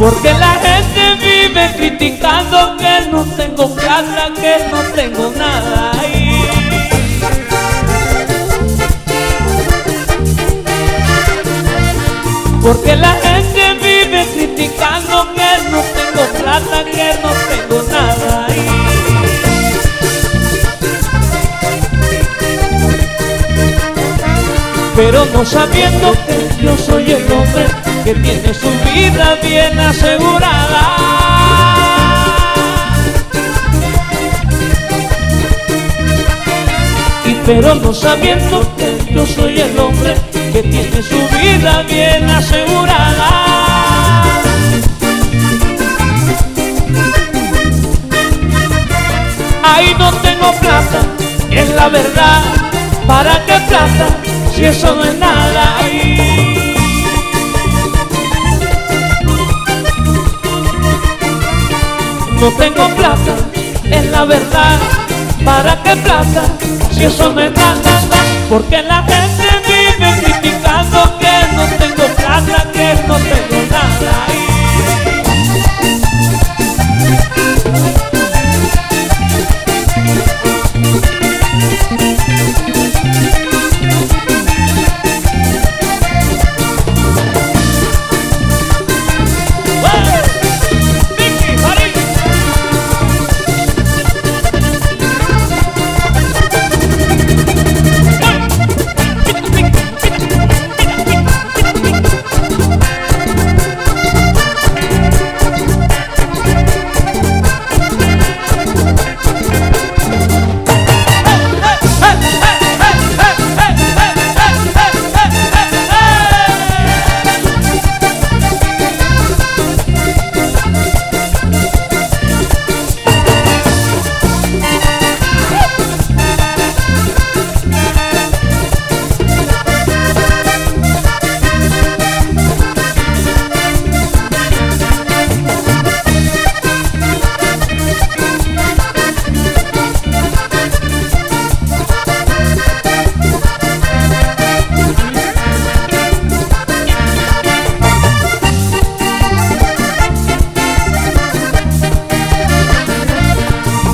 Porque la gente vive criticando que no tengo plata, que no tengo nada ahí. Porque la gente vive criticando que no tengo plata, que no tengo nada ahí. Pero no sabiendo que yo soy el hombre que tiene su vida bien asegurada. Y pero no sabiendo que yo soy el hombre que tiene su vida bien asegurada. Ahí no tengo plata, es la verdad. ¿Para qué plata si eso no es nada? Ahí. No tengo plata, es la verdad. ¿Para qué plata si eso no es nada? Porque la gente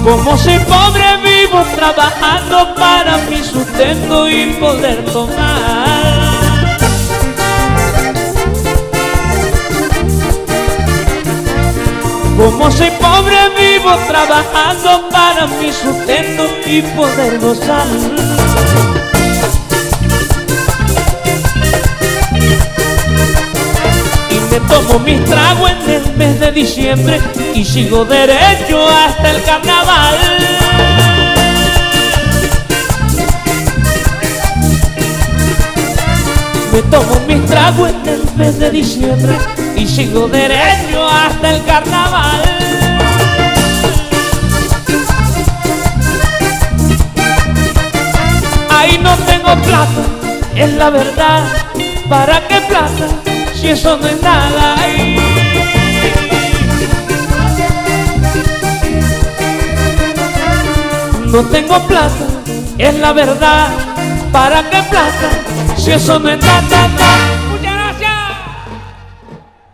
Como soy pobre vivo trabajando para mi sustento y poder tomar. Como soy pobre vivo trabajando para mi sustento y poder gozar. Y me tomo mis tragos en el mes de diciembre y sigo derecho hasta el tragos en el mes de diciembre y sigo derecho hasta el carnaval. Ahí no tengo plata, es la verdad. ¿Para qué plata si eso no es nada? Ahí. No tengo plata, es la verdad. ¿Para qué plata si eso no es nada?